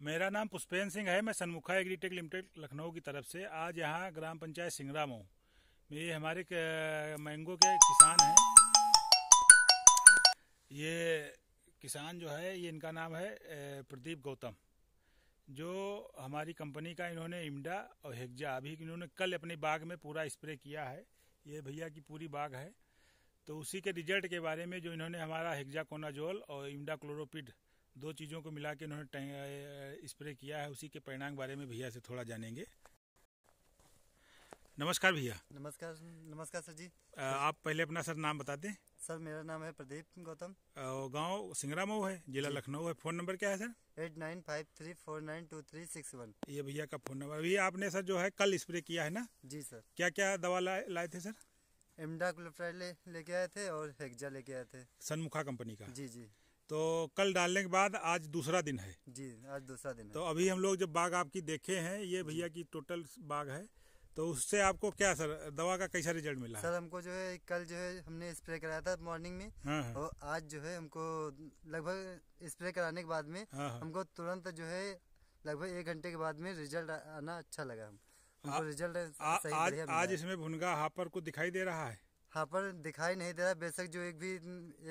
मेरा नाम पुष्पेंद्र सिंह है, मैं सन्मुखा एग्रीटेक लिमिटेड, लखनऊ की तरफ़ से आज यहाँ ग्राम पंचायत सिंगरा मऊ में ये हमारे मैंगो के किसान हैं। ये किसान जो है, ये इनका नाम है प्रदीप गौतम, जो हमारी कंपनी का इन्होंने इमडा और हेक्जा अभी इन्होंने कल अपने बाग में पूरा स्प्रे किया है। ये भैया की पूरी बाग है। तो उसी के रिज़ल्ट के बारे में जो इन्होंने हमारा हेक्जा कोनाजोल और इमडा क्लोरोपिड दो चीज़ों को मिला के इन्होंने टैं- स्प्रे किया है उसी के परिणाम बारे में भैया से थोड़ा जानेंगे। नमस्कार भैया। नमस्कार नमस्कार सर जी। अ, आप पहले अपना सर नाम बता दें। सर मेरा नाम है प्रदीप गौतम। गाँव सिंगरा मऊ है जिला लखनऊ है। फ़ोन नंबर क्या है sir? Eight nine five three four nine two three six one. ये भैया का फ़ोन नंबर। अभी आपने सर जो है कल स्प्रे किया है ना? जी सर। क्या क्या दवा लाए लाए थे सर? एमडा ले लेके आए थे और हेक्जा लेके आए थे। सनमुखा कंपनी का। जी जी। तो कल डालने के बाद आज दूसरा दिन है। जी आज दूसरा दिन है। तो अभी हम लोग जब बाग आपकी देखे हैं ये भैया की टोटल बाग है तो उससे आपको क्या सर दवा का कैसा रिज़ल्ट मिला? सर हमको जो है कल जो है हमने स्प्रे कराया था मॉर्निंग में। हाँ हाँ। और आज जो है हमको लगभग स्प्रे कराने के बाद में हाँ हाँ। हमको तुरंत जो है लगभग एक घंटे के बाद में रिज़ल्ट आना अच्छा लगा हम। हमको रिज़ल्ट आ, आज आज इसमें भुनगा हापर को दिखाई दे रहा है? हाँ पर दिखाई नहीं दे रहा बेशक जो एक भी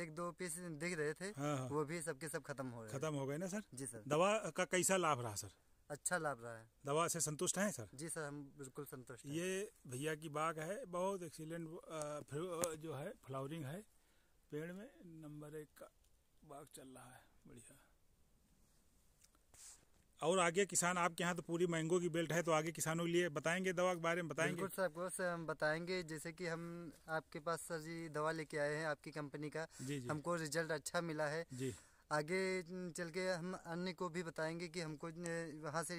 एक दो पीस दिख रहे थे हाँ हाँ। वो भी सबके सब खत्म हो रहे खत्म हो गए ना सर? जी सर। दवा का कैसा लाभ रहा सर? अच्छा लाभ रहा है। दवा से संतुष्ट हैं सर? जी सर हम बिल्कुल संतुष्ट हैं। ये भैया की बाग है बहुत एक्सीलेंट जो है फ्लावरिंग है पेड़ में नंबर एक का बाग चल रहा है बढ़िया। और आगे किसान आपके यहाँ तो पूरी मैंगो की बेल्ट है तो आगे किसानों के लिए बताएँगे दवा के बारे में बताएँगे। बिल्कुल सर आपको सर हम बताएँगे जैसे कि हम आपके पास सर जी दवा लेके आए हैं आपकी कंपनी का। जी जी। हमको रिज़ल्ट अच्छा मिला है। जी। आगे चल के हम अन्य को भी बताएँगे कि हमको वहाँ से